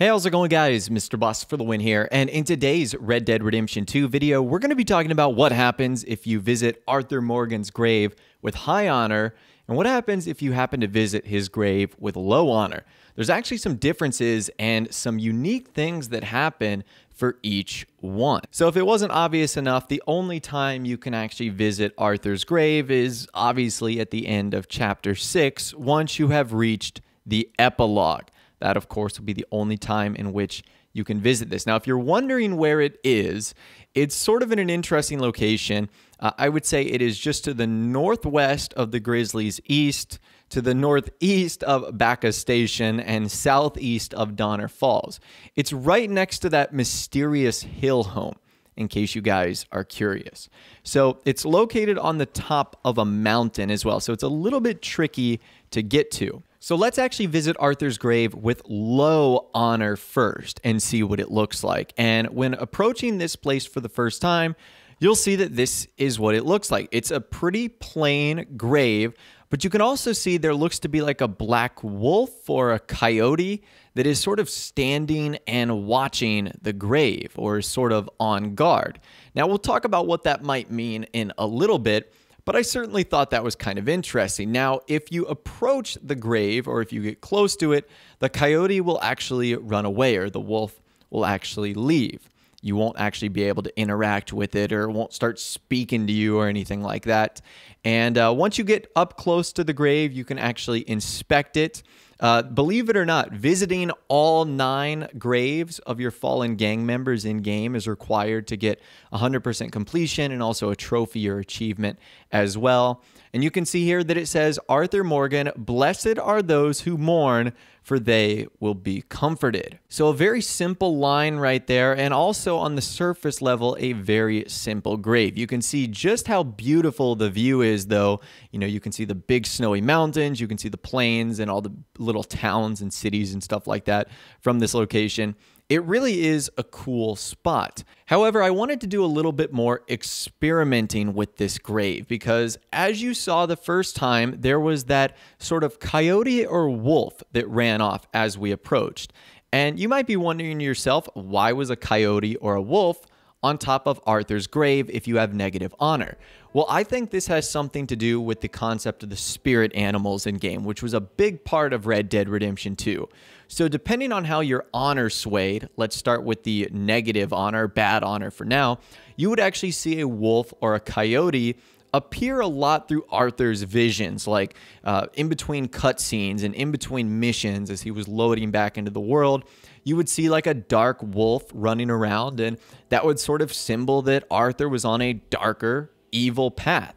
Hey, how's it going, guys? Mr. Boss for the win here. And in today's Red Dead Redemption 2 video, we're going to be talking about what happens if you visit Arthur Morgan's grave with high honor, and what happens if you happen to visit his grave with low honor. There's actually some differences and some unique things that happen for each one. So, if it wasn't obvious enough, the only time you can actually visit Arthur's grave is obviously at the end of chapter 6, once you have reached the epilogue. That, of course, will be the only time in which you can visit this. Now, if you're wondering where it is, it's sort of in an interesting location. Uh, I would say it is just to the northwest of the Grizzlies East, to the northeast of Bacchus Station, and southeast of Donner Falls. It's right next to that mysterious hill home in case you guys are curious. So it's located on the top of a mountain as well. So it's a little bit tricky to get to. So let's actually visit Arthur's grave with low honor first and see what it looks like. And when approaching this place for the first time, you'll see that this is what it looks like. It's a pretty plain grave, but you can also see there looks to be like a black wolf or a coyote that is sort of standing and watching the grave or sort of on guard. Now, we'll talk about what that might mean in a little bit but I certainly thought that was kind of interesting. Now, if you approach the grave or if you get close to it, the coyote will actually run away or the wolf will actually leave. You won't actually be able to interact with it or it won't start speaking to you or anything like that. And uh, once you get up close to the grave, you can actually inspect it. Uh, believe it or not, visiting all nine graves of your fallen gang members in game is required to get 100% completion and also a trophy or achievement as well. And you can see here that it says, Arthur Morgan, blessed are those who mourn, for they will be comforted. So, a very simple line right there, and also on the surface level, a very simple grave. You can see just how beautiful the view is, though. You know, you can see the big snowy mountains, you can see the plains, and all the little towns and cities and stuff like that from this location. It really is a cool spot. However, I wanted to do a little bit more experimenting with this grave because, as you saw the first time, there was that sort of coyote or wolf that ran off as we approached. And you might be wondering yourself, why was a coyote or a wolf on top of Arthur's grave if you have negative honor? Well, I think this has something to do with the concept of the spirit animals in game, which was a big part of Red Dead Redemption 2. So, depending on how your honor swayed, let's start with the negative honor, bad honor for now, you would actually see a wolf or a coyote appear a lot through Arthur's visions, like uh, in between cutscenes and in between missions as he was loading back into the world. You would see like a dark wolf running around, and that would sort of symbol that Arthur was on a darker, evil path.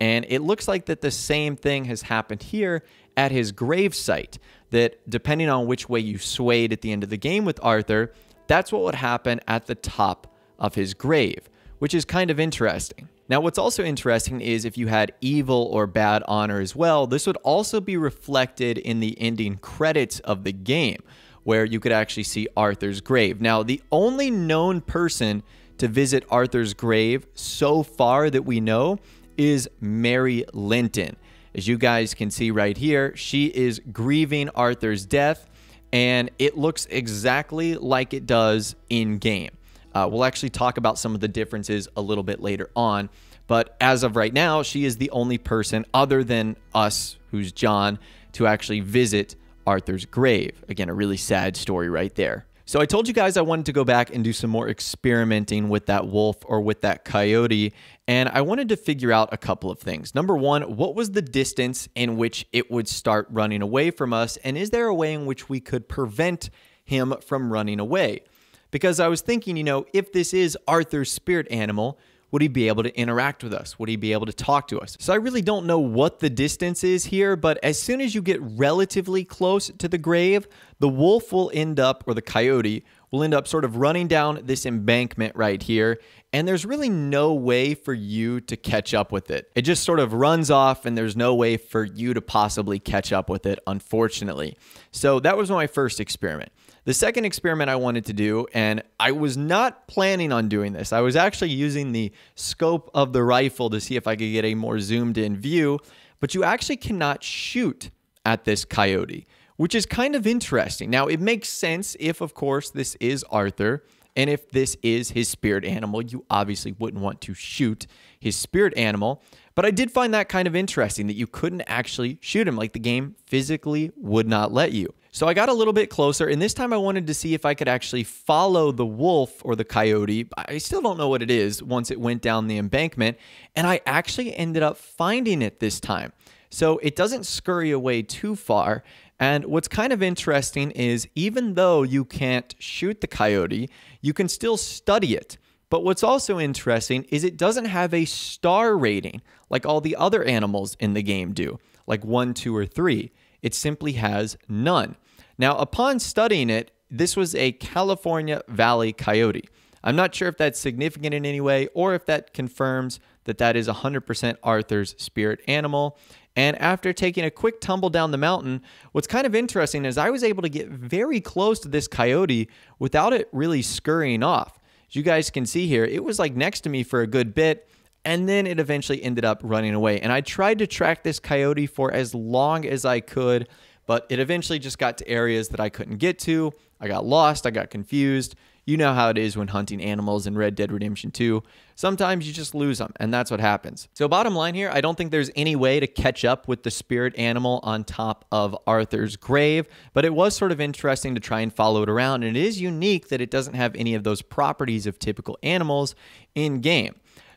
And it looks like that the same thing has happened here at his grave site. That depending on which way you swayed at the end of the game with Arthur, that's what would happen at the top of his grave, which is kind of interesting. Now, what's also interesting is if you had evil or bad honor as well, this would also be reflected in the ending credits of the game, where you could actually see Arthur's grave. Now, the only known person to visit Arthur's grave so far that we know is Mary Linton. As you guys can see right here, she is grieving Arthur's death, and it looks exactly like it does in game. Uh, we'll actually talk about some of the differences a little bit later on. But as of right now, she is the only person other than us, who's John, to actually visit Arthur's grave. Again, a really sad story right there. So I told you guys I wanted to go back and do some more experimenting with that wolf or with that coyote, and I wanted to figure out a couple of things. Number one, what was the distance in which it would start running away from us, and is there a way in which we could prevent him from running away? Because I was thinking, you know, if this is Arthur's spirit animal, would he be able to interact with us? Would he be able to talk to us? So I really don't know what the distance is here, but as soon as you get relatively close to the grave, the wolf will end up, or the coyote will end up sort of running down this embankment right here. And there's really no way for you to catch up with it. It just sort of runs off, and there's no way for you to possibly catch up with it, unfortunately. So that was my first experiment. The second experiment I wanted to do, and I was not planning on doing this, I was actually using the scope of the rifle to see if I could get a more zoomed in view, but you actually cannot shoot at this coyote, which is kind of interesting. Now, it makes sense if, of course, this is Arthur. And if this is his spirit animal, you obviously wouldn't want to shoot his spirit animal. But I did find that kind of interesting that you couldn't actually shoot him, like the game physically would not let you. So I got a little bit closer, and this time I wanted to see if I could actually follow the wolf or the coyote. I still don't know what it is once it went down the embankment, and I actually ended up finding it this time. So it doesn't scurry away too far. And what's kind of interesting is even though you can't shoot the coyote, you can still study it. But what's also interesting is it doesn't have a star rating like all the other animals in the game do, like one, two, or three. It simply has none. Now, upon studying it, this was a California Valley coyote. I'm not sure if that's significant in any way or if that confirms that that is 100% Arthur's spirit animal. And after taking a quick tumble down the mountain, what's kind of interesting is I was able to get very close to this coyote without it really scurrying off. As you guys can see here, it was like next to me for a good bit, and then it eventually ended up running away. And I tried to track this coyote for as long as I could, but it eventually just got to areas that I couldn't get to. I got lost, I got confused. You know how it is when hunting animals in Red Dead Redemption 2. Sometimes you just lose them, and that's what happens. So, bottom line here, I don't think there's any way to catch up with the spirit animal on top of Arthur's grave, but it was sort of interesting to try and follow it around. And it is unique that it doesn't have any of those properties of typical animals in game.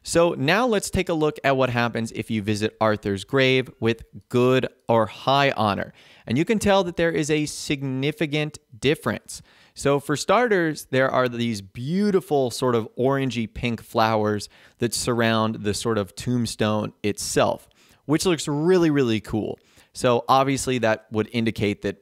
So now let's take a look at what happens if you visit Arthur's grave with good or high honor. And you can tell that there is a significant difference. So, for starters, there are these beautiful, sort of orangey pink flowers that surround the sort of tombstone itself, which looks really, really cool. So, obviously, that would indicate that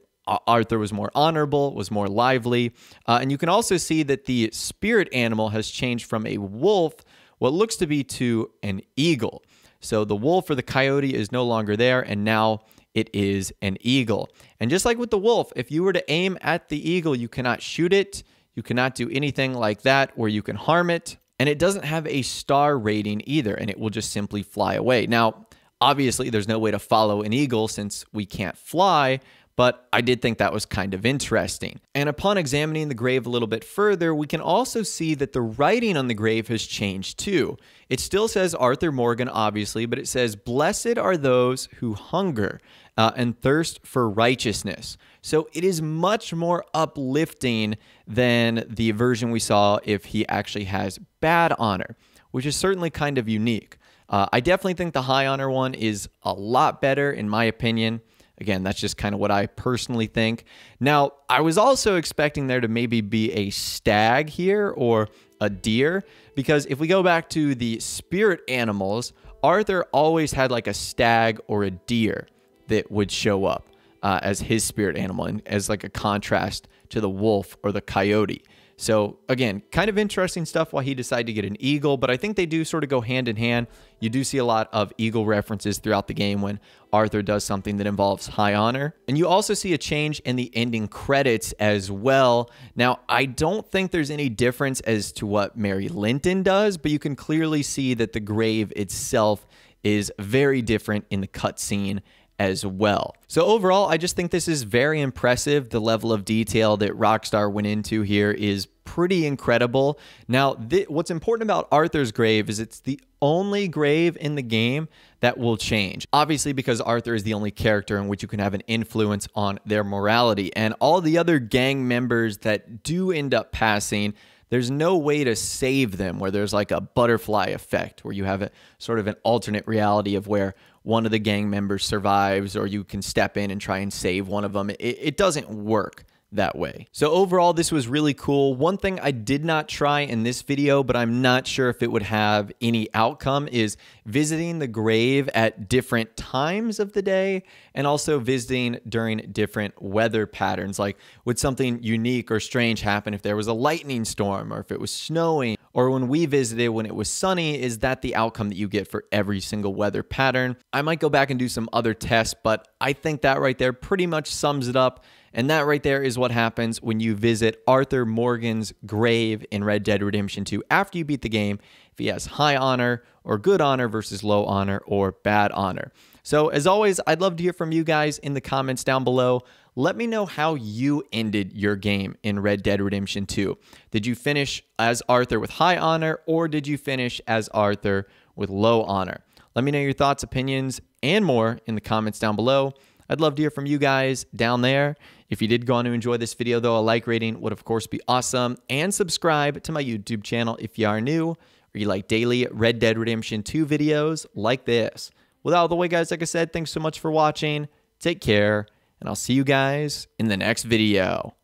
Arthur was more honorable, was more lively. Uh, and you can also see that the spirit animal has changed from a wolf, what looks to be, to an eagle. So, the wolf or the coyote is no longer there, and now it is an eagle. And just like with the wolf, if you were to aim at the eagle, you cannot shoot it. You cannot do anything like that where you can harm it. And it doesn't have a star rating either, and it will just simply fly away. Now, obviously, there's no way to follow an eagle since we can't fly, but I did think that was kind of interesting. And upon examining the grave a little bit further, we can also see that the writing on the grave has changed too. It still says Arthur Morgan, obviously, but it says, Blessed are those who hunger uh, and thirst for righteousness. So it is much more uplifting than the version we saw if he actually has bad honor, which is certainly kind of unique. Uh, I definitely think the high honor one is a lot better, in my opinion. Again, that's just kind of what I personally think. Now, I was also expecting there to maybe be a stag here or a deer, because if we go back to the spirit animals, Arthur always had like a stag or a deer that would show up uh, as his spirit animal and as like a contrast to the wolf or the coyote. So again, kind of interesting stuff why he decided to get an eagle, but I think they do sort of go hand in hand. You do see a lot of eagle references throughout the game when Arthur does something that involves high honor. And you also see a change in the ending credits as well. Now, I don't think there's any difference as to what Mary Linton does, but you can clearly see that the grave itself is very different in the cutscene as well. So overall, I just think this is very impressive. The level of detail that Rockstar went into here is pretty incredible. Now, what's important about Arthur's grave is it's the only grave in the game that will change. Obviously, because Arthur is the only character in which you can have an influence on their morality, and all the other gang members that do end up passing there's no way to save them where there's like a butterfly effect where you have a sort of an alternate reality of where one of the gang members survives or you can step in and try and save one of them. It, it doesn't work that way. So overall, this was really cool. One thing I did not try in this video, but I'm not sure if it would have any outcome is visiting the grave at different times of the day and also visiting during different weather patterns. Like would something unique or strange happen if there was a lightning storm or if it was snowing or when we visited when it was sunny, is that the outcome that you get for every single weather pattern? I might go back and do some other tests, but I think that right there pretty much sums it up. And that right there is what happens when you visit Arthur Morgan's grave in Red Dead Redemption 2 after you beat the game, if he has high honor or good honor versus low honor or bad honor. So, as always, I'd love to hear from you guys in the comments down below. Let me know how you ended your game in Red Dead Redemption 2. Did you finish as Arthur with high honor, or did you finish as Arthur with low honor? Let me know your thoughts, opinions, and more in the comments down below. I'd love to hear from you guys down there. If you did go on to enjoy this video, though, a like rating would, of course, be awesome. And subscribe to my YouTube channel if you are new or you like daily Red Dead Redemption 2 videos like this. With all the way, guys, like I said, thanks so much for watching. Take care, and I'll see you guys in the next video.